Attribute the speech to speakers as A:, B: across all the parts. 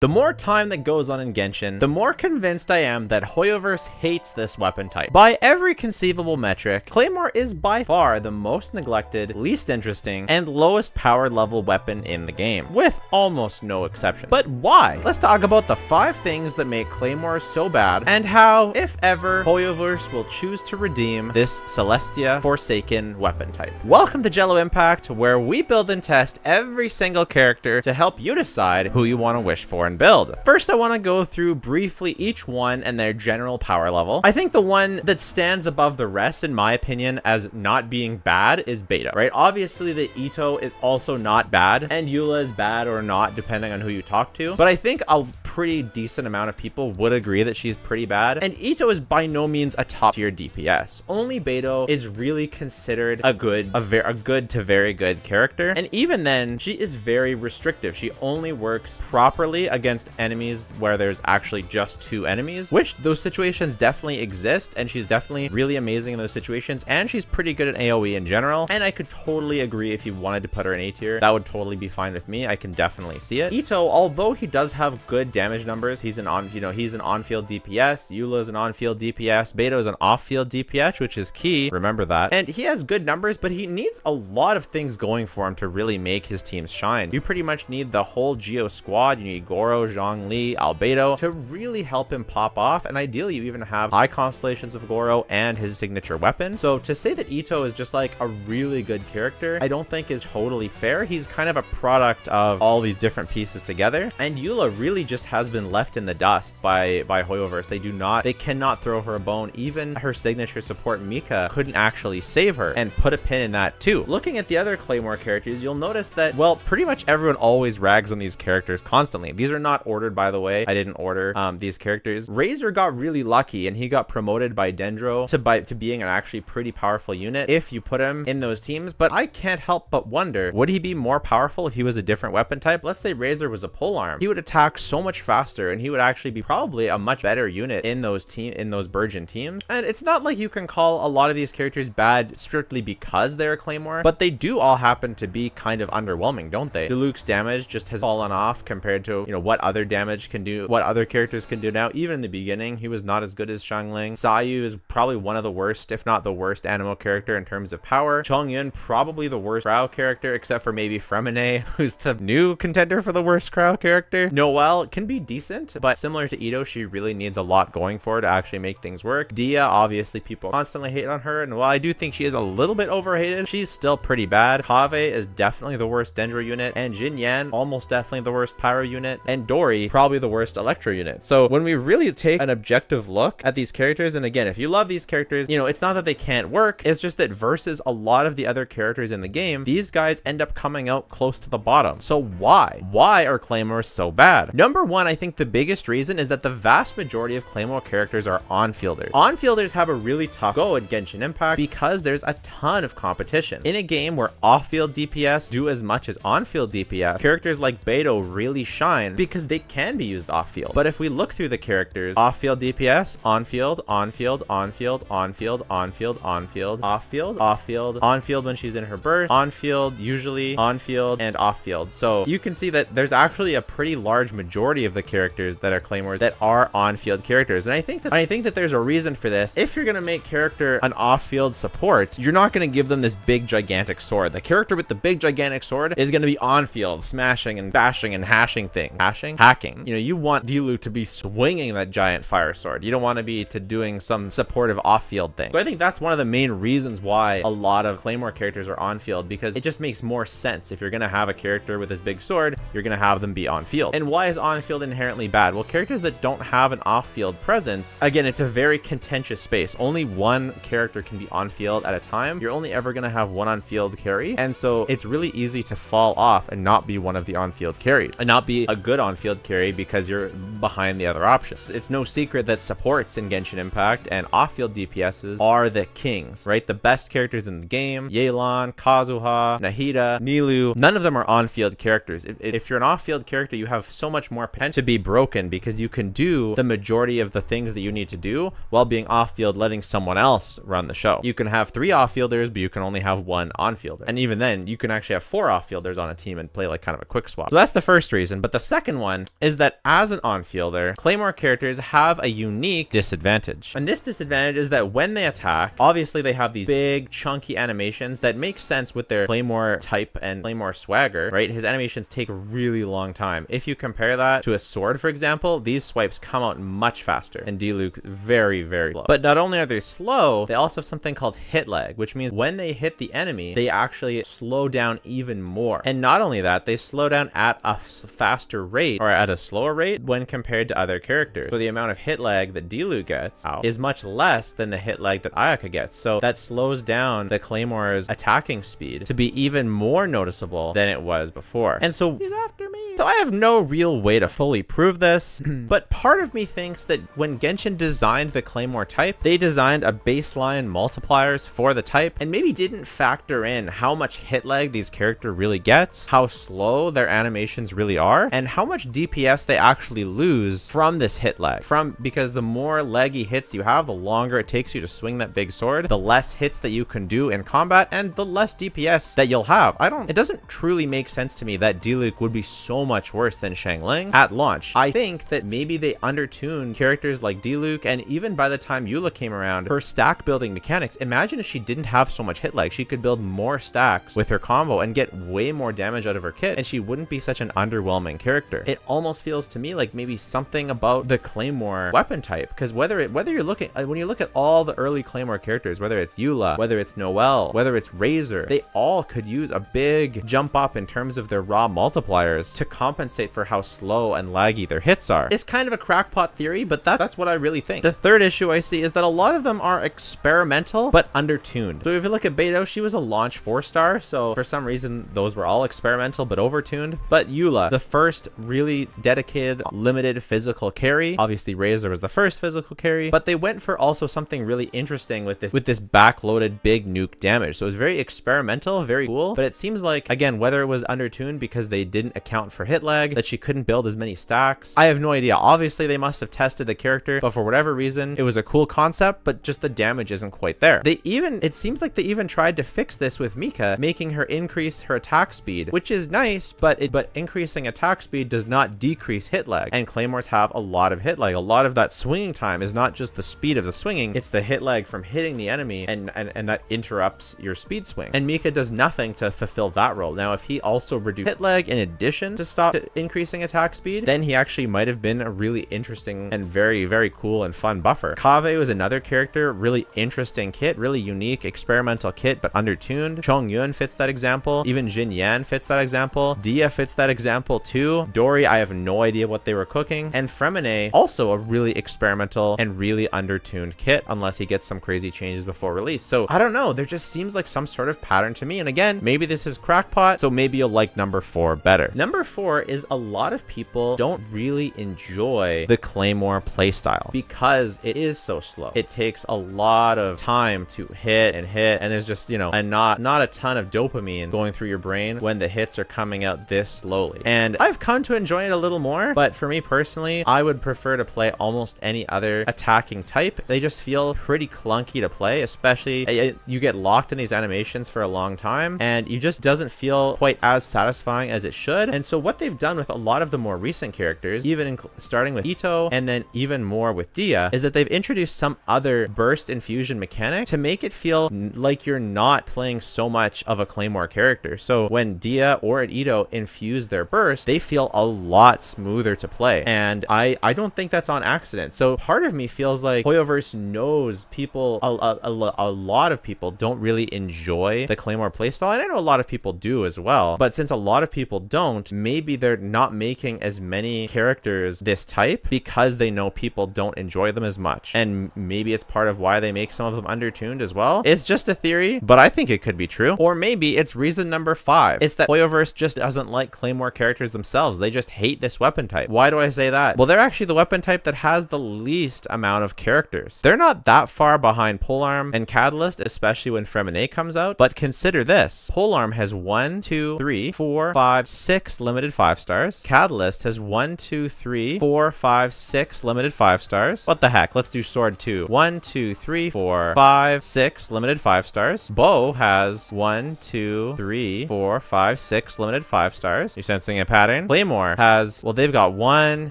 A: The more time that goes on in Genshin, the more convinced I am that Hoyoverse hates this weapon type. By every conceivable metric, Claymore is by far the most neglected, least interesting, and lowest power level weapon in the game, with almost no exception. But why? Let's talk about the five things that make Claymore so bad, and how, if ever, Hoyoverse will choose to redeem this Celestia Forsaken weapon type. Welcome to Jello Impact, where we build and test every single character to help you decide who you want to wish for build. First, I want to go through briefly each one and their general power level. I think the one that stands above the rest, in my opinion, as not being bad is Beidou, right? Obviously, the Itto is also not bad, and Eula is bad or not, depending on who you talk to. But I think a pretty decent amount of people would agree that she's pretty bad, and Itto is by no means a top tier DPS. Only Beidou is really considered a good, a, very, a good to very good character, and even then, she is very restrictive. She only works properly against enemies where there's actually just two enemies, which those situations definitely exist, and she's definitely really amazing in those situations, and she's pretty good at AoE in general, and I could totally agree if you wanted to put her in A tier, that would totally be fine with me. I can definitely see it. Itto, although he does have good damage numbers, he's an on, you know, he's an on-field DPS, Eula is an on-field DPS, Beidou is an off-field DPS, which is key, remember that, and he has good numbers, but he needs a lot of things going for him to really make his teams shine. You pretty much need the whole Geo squad, you need Goro, Zhongli, Albedo to really help him pop off. And ideally, you even have high constellations of Goro and his signature weapon. So to say that Itto is just like a really good character, I don't think is totally fair. He's kind of a product of all these different pieces together. And Eula really just has been left in the dust by, by Hoyoverse. They do not, they cannot throw her a bone. Even her signature support Mika couldn't actually save her and put a pin in that too. Looking at the other Claymore characters, you'll notice that, well, pretty much everyone always rags on these characters constantly. These are are not ordered, by the way. I didn't order um, these characters. Razor got really lucky and he got promoted by Dendro to, by, to being an actually pretty powerful unit if you put him in those teams. But I can't help but wonder, would he be more powerful if he was a different weapon type? Let's say Razor was a pole arm. He would attack so much faster and he would actually be probably a much better unit in those team in those Burgeon teams. And it's not like you can call a lot of these characters bad strictly because they're a Claymore, but they do all happen to be kind of underwhelming, don't they? Diluc's damage just has fallen off compared to, you know, what other damage can do, what other characters can do now. Even in the beginning, he was not as good as Xiangling. Sayu is probably one of the worst, if not the worst Anemo character in terms of power. Chongyun, probably the worst Cryo character, except for maybe Freminet, who's the new contender for the worst Cryo character. Noelle can be decent, but similar to Itto, she really needs a lot going for her to actually make things work. Dehya, obviously people constantly hate on her, and while I do think she is a little bit overhated, she's still pretty bad. Kaveh is definitely the worst Dendro unit, and Xinyan, almost definitely the worst Pyro unit, and Dori probably the worst Electro unit. So when we really take an objective look at these characters, and again, if you love these characters, you know, it's not that they can't work, it's just that versus a lot of the other characters in the game, these guys end up coming out close to the bottom. So why? Why are Claymores so bad? Number one, I think the biggest reason is that the vast majority of Claymore characters are on-fielders. On-fielders have a really tough go at Genshin Impact because there's a ton of competition. In a game where off-field DPS do as much as on-field DPS, characters like Beidou really shine because they can be used off-field. But if we look through the characters, off-field DPS, on-field, on-field, on-field, on-field, on-field, on-field, off-field, off-field, on-field when she's in her burst, on-field, usually, on-field, and off-field. So you can see that there's actually a pretty large majority of the characters that are claymores that are on-field characters. And I think that I think that there's a reason for this. If you're gonna make character an off-field support, you're not gonna give them this big gigantic sword. The character with the big gigantic sword is gonna be on-field, smashing and bashing and hashing things. Hashing? Hacking. You know, you want Diluc to be swinging that giant fire sword. You don't want to be to doing some supportive off-field thing. So I think that's one of the main reasons why a lot of Claymore characters are on-field because it just makes more sense. If you're to have a character with this big sword, you're going to have them be on-field. And why is on-field inherently bad? Well, characters that don't have an off-field presence, again, it's a very contentious space. Only one character can be on-field at a time. You're only ever going to have one on-field carry. And so it's really easy to fall off and not be one of the on-field carries and not be a good on-field carry because you're behind the other options. It's no secret that supports in Genshin Impact and off-field DPSs are the kings, right? The best characters in the game, Yelan, Kazuha, Nahida, Nilou, none of them are on-field characters. If, if you're an off-field character, you have so much more potential to be broken because you can do the majority of the things that you need to do while being off field, letting someone else run the show. You can have three off fielders, but you can only have one on fielder. And even then, you can actually have four off fielders on a team and play like kind of a quick swap. So that's the first reason. But the second one is that as an on fielder, Claymore characters have a unique disadvantage. And this disadvantage is that when they attack, obviously they have these big chunky animations that make sense with their Claymore type and Claymore swagger, right? His animations take really long time. If you compare that to a sword, for example, these swipes come out much faster and Diluc very, very slow. But not only are they slow, they also have something called hit lag, which means when they hit the enemy, they actually slow down even more. And not only that, they slow down at a faster rate or at a slower rate when compared to other characters. So the amount of hit lag that Diluc gets is much less than the hit lag that Ayaka gets. So that slows down the Claymore's attacking speed to be even more noticeable than it was before. And so after. So I have no real way to fully prove this, but part of me thinks that when Genshin designed the Claymore type, they designed a baseline multipliers for the type and maybe didn't factor in how much hit lag these character really gets, how slow their animations really are, and how much DPS they actually lose from this hit lag. From because the more laggy hits you have, the longer it takes you to swing that big sword, the less hits that you can do in combat, and the less DPS that you'll have. I don't, it doesn't truly make sense to me that Diluc would be so much worse than Xiangling at launch. I think that maybe they undertuned characters like Diluc, and even by the time Eula came around, her stack building mechanics, imagine if she didn't have so much hit lag, she could build more stacks with her combo and get way more damage out of her kit, and she wouldn't be such an underwhelming character. It almost feels to me like maybe something about the Claymore weapon type, because whether it whether you're looking uh, when you look at all the early Claymore characters, whether it's Eula, whether it's Noelle, whether it's Razor, they all could use a big jump up in terms of their raw multipliers to compensate for how slow and laggy their hits are. It's kind of a crackpot theory, but that, that's what I really think. The third issue I see is that a lot of them are experimental, but undertuned. So if you look at Beidou, she was a launch four star, so for some reason those were all experimental but overtuned. But Eula, the first really dedicated, limited physical carry. Obviously Razor was the first physical carry, but they went for also something really interesting with this with this backloaded big nuke damage. So it was very experimental, very cool, but it seems like, again, whether it was undertuned because they didn't account for hit lag, that she couldn't build as many stacks, I have no idea. Obviously they must have tested the character, but for whatever reason, it was a cool concept, but just the damage isn't quite there. They even, it seems like they even tried to fix this with Mika, making her increase her attack speed, which is nice, but it, but increasing attack speed does not decrease hit lag. And Claymores have a lot of hit lag. A lot of that swinging time is not just the speed of the swinging, it's the hit lag from hitting the enemy and, and, and that interrupts your speed swing. And Mika does nothing to fulfill that role. Now, if he also reduced hit lag in addition to stop increasing attack speed, then he actually might have been a really interesting and very, very cool and fun buffer. Kaveh was another character, really interesting kit, really unique experimental kit, but undertuned. Chongyun fits that example. Even Xinyan fits that example. Dehya fits that example too. Dori, I have no idea what they were cooking. And Freminet, also a really experimental and really undertuned kit, unless he gets some crazy changes before release. So I don't know. There just seems like some sort of pattern to me. And again, maybe this is crackpot, so maybe you'll like number four better. Number four is a lot of people don't really enjoy the Claymore playstyle because it is so slow. It takes a lot of time to hit and hit, and there's just, you know, and not not a ton of dopamine going through your brain when the hits are coming out this slowly. And I've come to enjoy it a little more, but for me personally, I would prefer to play almost any other attacking type. They just feel pretty clunky to play, especially eh, eh, you get locked in these animations for a long time, and you just doesn't feel quite as satisfying as it should. And so what they've done with a lot of the more recent characters, even starting with Itto and then even more with Dehya, is that they've introduced some other burst infusion mechanic to make it feel like you're not playing so much of a Claymore character. So when Dehya or Itto infuse their burst, they feel a lot smoother to play. And I, I don't think that's on accident. So part of me feels like Hoyoverse knows people, a, a, a, a lot of people don't really enjoy the Claymore playstyle. And I know a lot of people do as well. But since a lot of people don't, maybe they're not making as many characters this type because they know people don't enjoy them as much. And maybe it's part of why they make some of them undertuned as well. It's just a theory, but I think it could be true. Or maybe it's reason number five. It's that Hoyoverse just doesn't like Claymore characters themselves. They just hate this weapon type. Why do I say that? Well, they're actually the weapon type that has the least amount of characters. They're not that far behind Polearm and Catalyst, especially when Freminet comes out. But consider this. Polearm has one, two, three, four, five, six limited five stars. Catalyst has one, two, three, four, five, six limited five stars. What the heck? Let's do sword two. One, two, three, four, five, six limited five stars. Bow has one, two, three, four, five, six limited five stars. You're sensing a pattern. Claymore has, well, they've got one,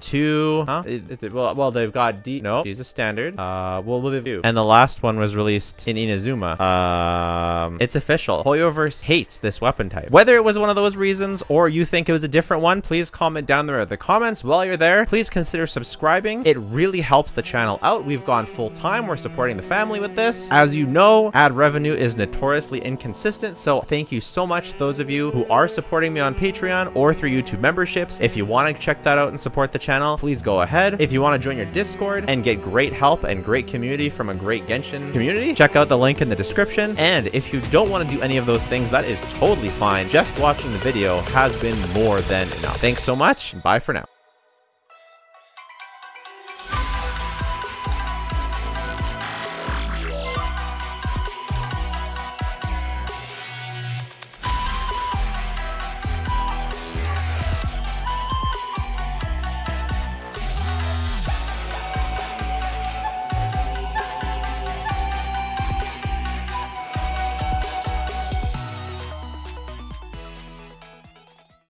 A: two, huh? It, it, well, well, they've got D, no, she's a standard. Uh, well, what do? And the last one was released in Inazuma. Um, it's official. Hoyoverse hates this weapon type. Whether it was one of those reasons or you think it was a different one, please comment down there in the comments. While you're there, please consider subscribing. It really helps the channel out. We've gone full time. We're supporting the family with this. As you know, ad revenue is notoriously inconsistent. So thank you so much those of you who are supporting me on Patreon or through YouTube memberships. If you want to check that out and support the channel, please go ahead. If you want to join your Discord and get great help and great community from a great Genshin community, check out the link in the description. And if you don't want to do any of those things, that is totally fine. Just watching the video has been more than enough. Thanks so much. And bye for now.